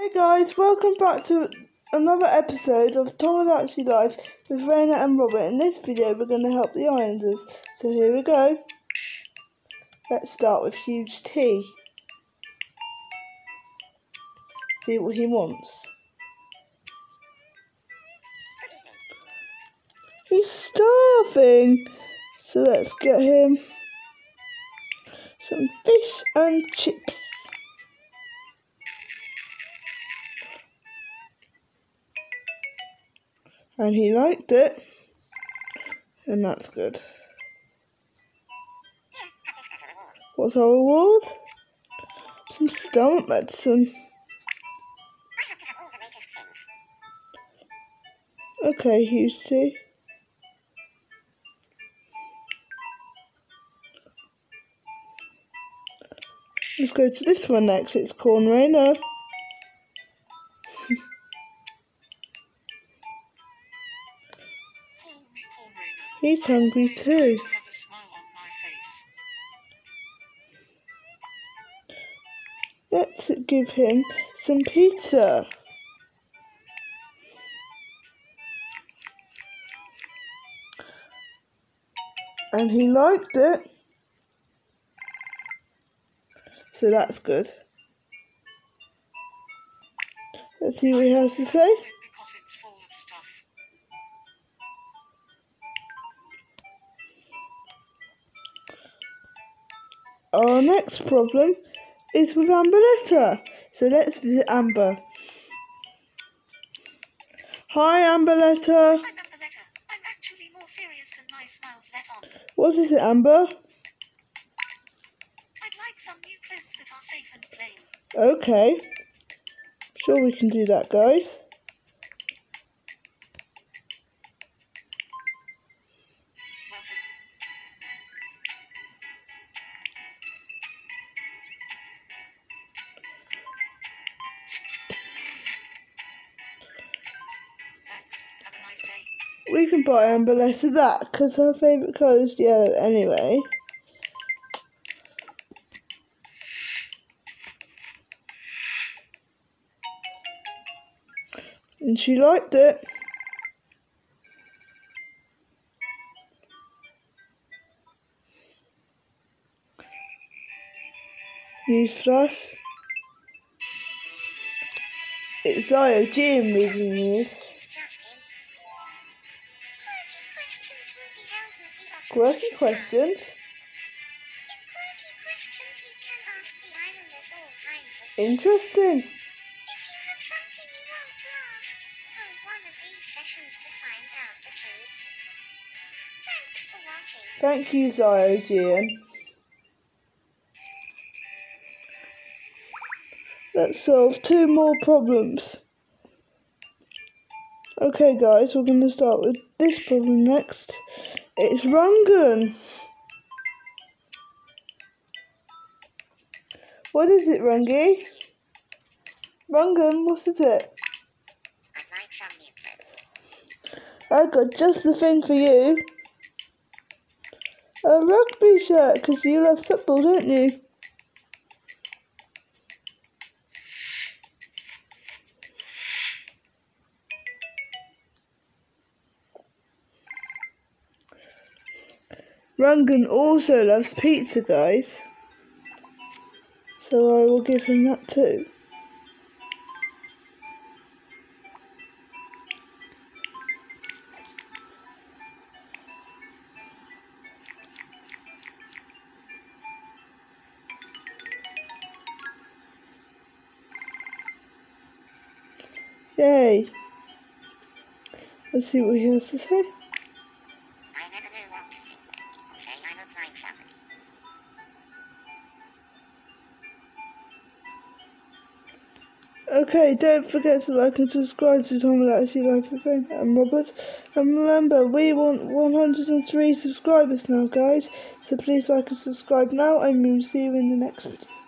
Hey guys, welcome back to another episode of Tomodachi Life with Rainer and Robert. In this video, we're going to help the Islanders. So here we go. Let's start with Huge T. See what he wants. He's starving. So let's get him some fish and chips. And he liked it. And that's good. What's our reward? Some stomach medicine. Okay, T. Let's go to this one next. It's Corn Rainer. He's hungry too. Let's give him some pizza. And he liked it. So that's good. Let's see what he has to say. Our next problem is with Amberletta. So let's visit Amber. Hi Amberletta. I'm Amberletta. I'm actually more serious than my smiles let on. What is it, Amber? some new clothes that are safe and plain. Okay. Sure we can do that, guys. We can buy Amber less of that because her favourite colour is yellow anyway. and she liked it. Newsflash. It's IOG I'm reading news. Quirky questions. Interesting. sessions to find out the truth. Thanks for watching. Thank you, Zyogean. Let's solve two more problems. Okay guys, we're going to start with this problem next. It's Rungan. What is it, Rungy? Rungan, what is it? I've got just the thing for you. A rugby shirt, because you love football, don't you? Rungan also loves pizza, guys. So I will give him that too. Yay! Let's see what he has to say. Okay, don't forget to like and subscribe to Tomodachi Life with and Robert. And remember, we want 103 subscribers now, guys. So please like and subscribe now, and we'll see you in the next video.